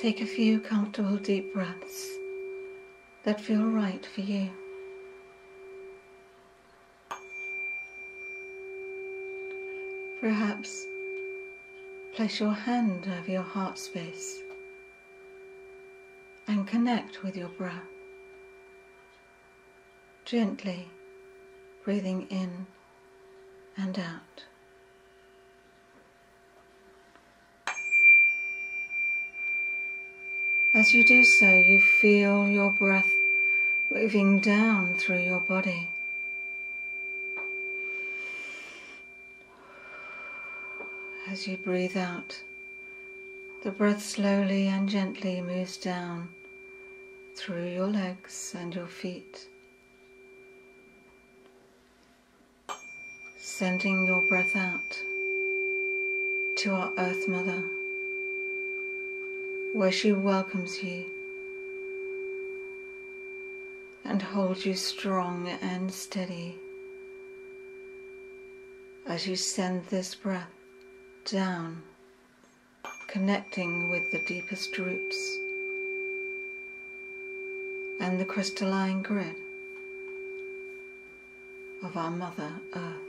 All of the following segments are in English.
Take a few comfortable deep breaths that feel right for you. Perhaps place your hand over your heart space and connect with your breath. Gently breathing in and out. As you do so, you feel your breath moving down through your body. As you breathe out, the breath slowly and gently moves down through your legs and your feet, sending your breath out to our Earth Mother, where she welcomes you and holds you strong and steady as you send this breath down, connecting with the deepest roots and the crystalline grid of our Mother Earth.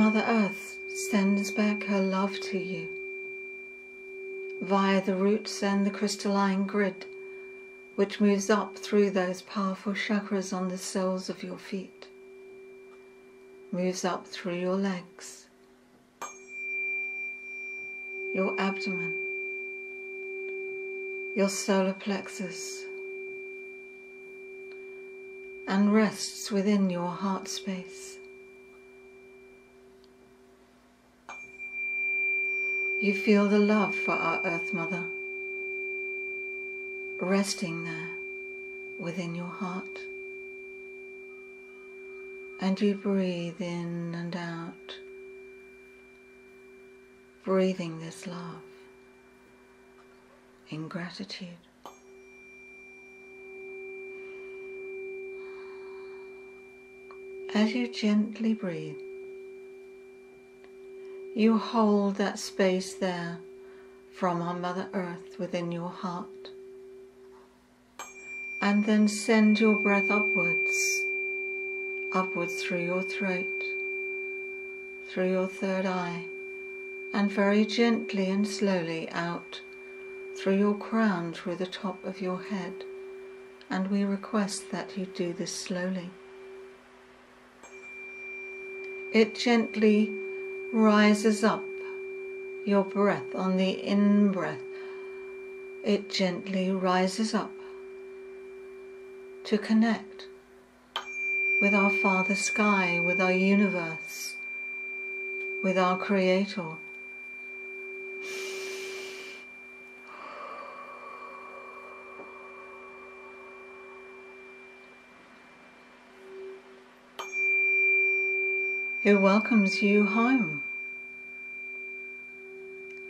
Mother Earth sends back her love to you via the roots and the crystalline grid, which moves up through those powerful chakras on the soles of your feet, moves up through your legs, your abdomen, your solar plexus, and rests within your heart space. You feel the love for our Earth Mother resting there within your heart. And you breathe in and out, breathing this love in gratitude. As you gently breathe, you hold that space there from our Mother Earth within your heart. And then send your breath upwards, upwards through your throat, through your third eye, and very gently and slowly out through your crown, through the top of your head. And we request that you do this slowly. It gently rises up your breath on the in breath. It gently rises up to connect with our Father Sky, with our universe, with our Creator. Who welcomes you home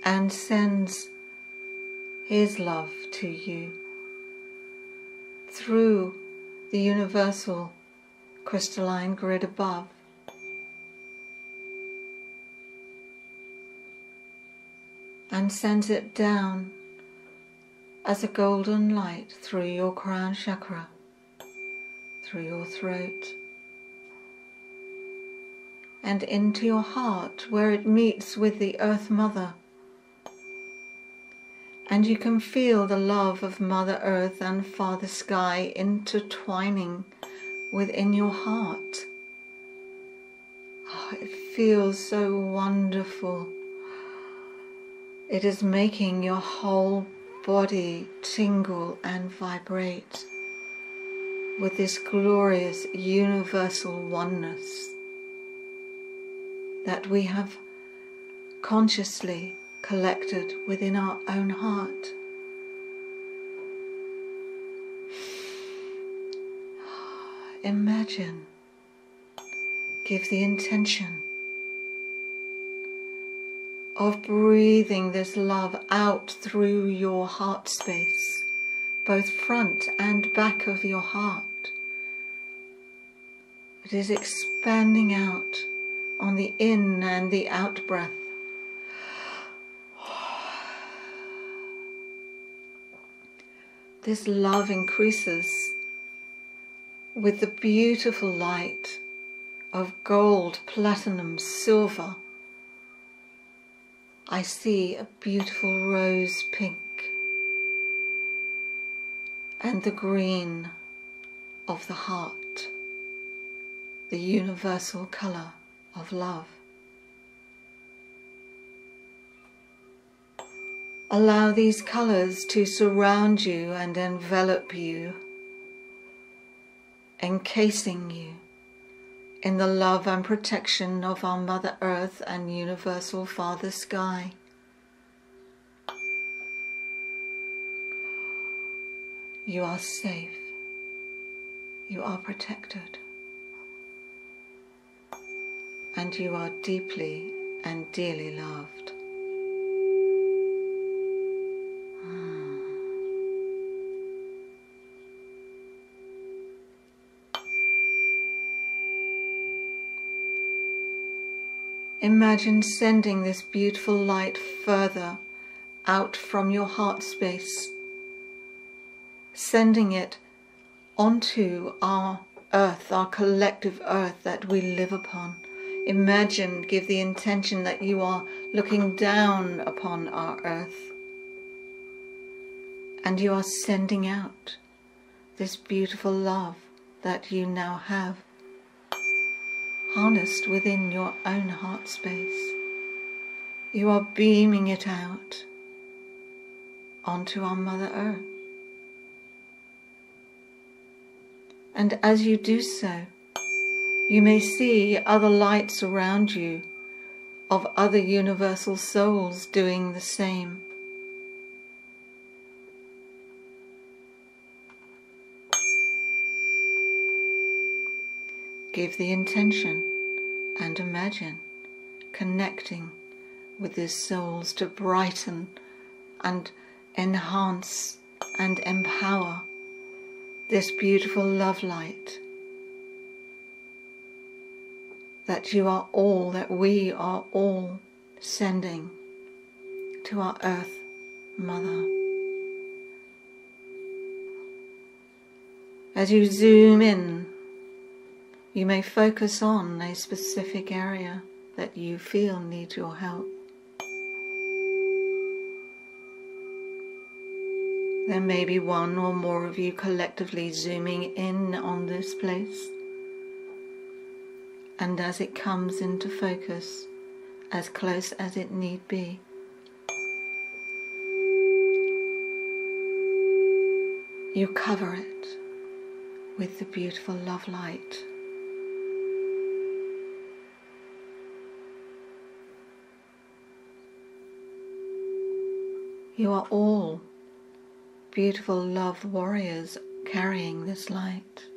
and sends his love to you through the universal crystalline grid above. And sends it down as a golden light through your crown chakra, through your throat and into your heart where it meets with the Earth Mother. And you can feel the love of Mother Earth and Father Sky intertwining within your heart. Oh, it feels so wonderful. It is making your whole body tingle and vibrate with this glorious universal oneness that we have consciously collected within our own heart. Imagine, give the intention of breathing this love out through your heart space both front and back of your heart. It is expanding out on the in and the out breath. This love increases with the beautiful light of gold, platinum, silver. I see a beautiful rose pink and the green of the heart, the universal colour of love. Allow these colours to surround you and envelop you, encasing you in the love and protection of our Mother Earth and Universal Father Sky. You are safe. You are protected. And you are deeply and dearly loved. Hmm. Imagine sending this beautiful light further out from your heart space, sending it onto our earth, our collective earth that we live upon. Imagine, give the intention that you are looking down upon our earth and you are sending out this beautiful love that you now have harnessed within your own heart space. You are beaming it out onto our Mother Earth. And as you do so, you may see other lights around you of other universal souls doing the same. Give the intention and imagine connecting with these souls to brighten and enhance and empower this beautiful love light. That you are all, that we are all sending to our Earth Mother. As you zoom in you may focus on a specific area that you feel needs your help. There may be one or more of you collectively zooming in on this place. And as it comes into focus, as close as it need be, you cover it with the beautiful love light. You are all beautiful love warriors carrying this light.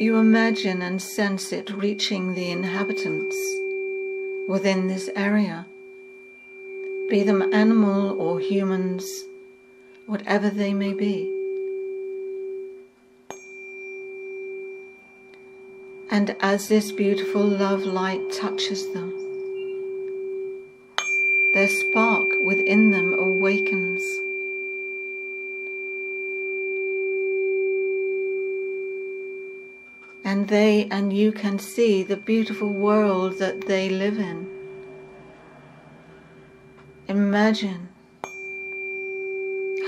You imagine and sense it reaching the inhabitants within this area, be them animal or humans, whatever they may be. And as this beautiful love light touches them, their spark within them awakens. They and you can see the beautiful world that they live in. Imagine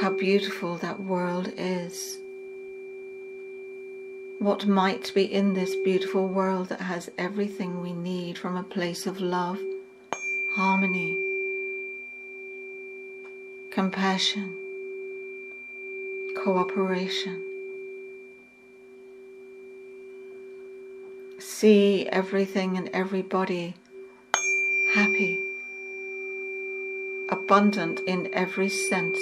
how beautiful that world is what might be in this beautiful world that has everything we need from a place of love, harmony, compassion, cooperation. See everything and everybody happy, abundant in every sense.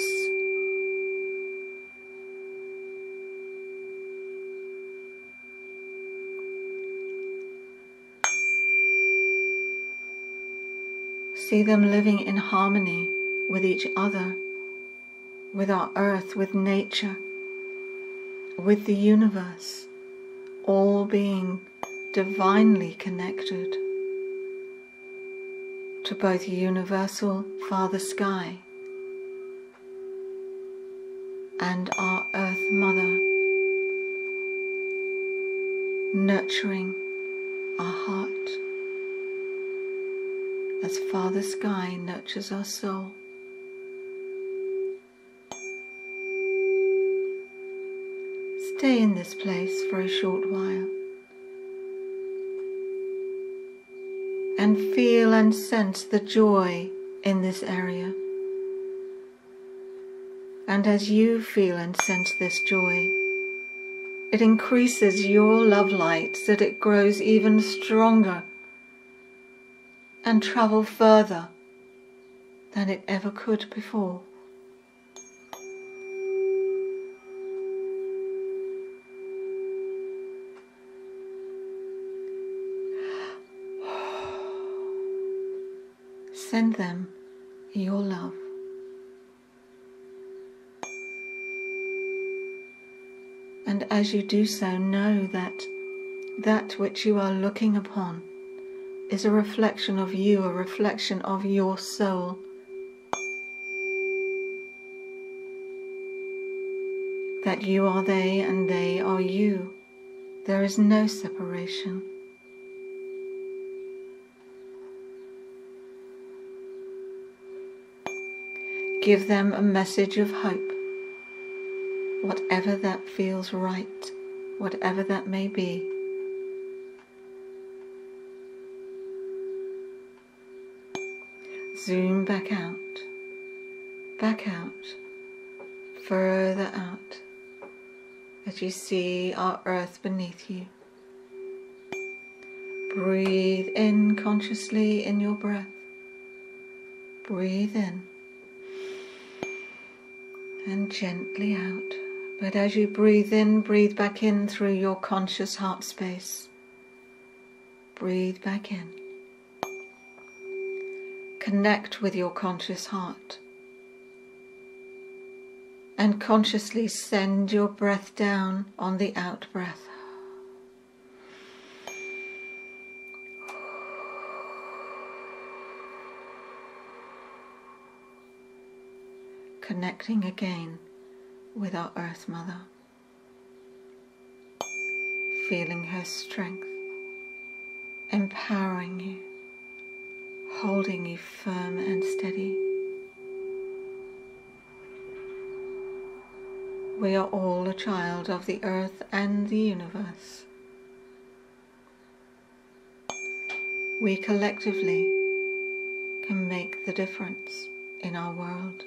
See them living in harmony with each other, with our earth, with nature, with the universe, all being divinely connected to both universal Father Sky and our Earth Mother, nurturing our heart as Father Sky nurtures our soul. Stay in this place for a short while and feel and sense the joy in this area. And as you feel and sense this joy, it increases your love light so that it grows even stronger and travel further than it ever could before. Send them your love. And as you do so, know that that which you are looking upon is a reflection of you, a reflection of your soul. That you are they and they are you. There is no separation. Give them a message of hope, whatever that feels right, whatever that may be. Zoom back out, back out, further out as you see our earth beneath you. Breathe in consciously in your breath. Breathe in and gently out. But as you breathe in, breathe back in through your conscious heart space. Breathe back in. Connect with your conscious heart. And consciously send your breath down on the out breath. Connecting again with our Earth Mother. Feeling her strength, empowering you holding you firm and steady. We are all a child of the earth and the universe. We collectively can make the difference in our world.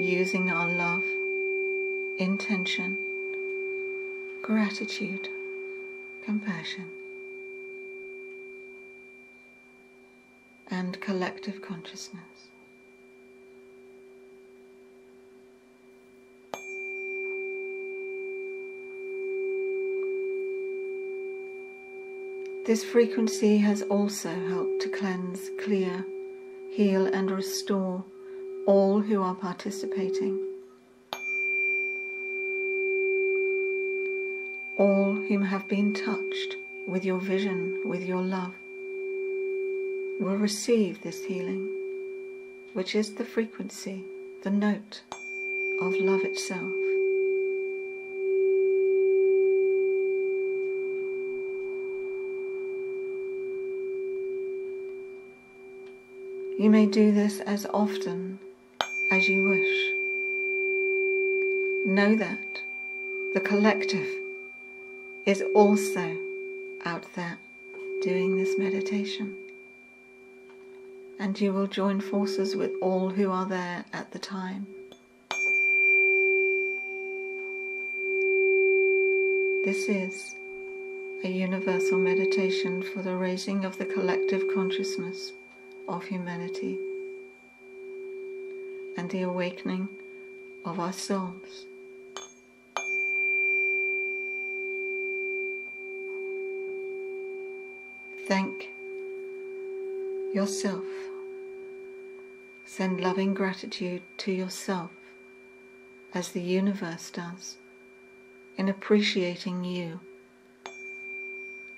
Using our love, intention, gratitude, compassion, and collective consciousness. This frequency has also helped to cleanse, clear, heal, and restore all who are participating. all whom have been touched with your vision, with your love, will receive this healing, which is the frequency, the note of love itself. You may do this as often as you wish. Know that the collective is also out there doing this meditation. And you will join forces with all who are there at the time. This is a universal meditation for the raising of the collective consciousness of humanity and the awakening of our souls. Thank yourself. Send loving gratitude to yourself as the universe does in appreciating you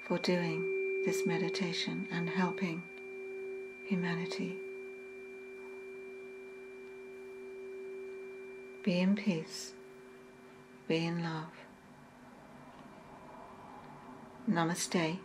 for doing this meditation and helping humanity. Be in peace. Be in love. Namaste.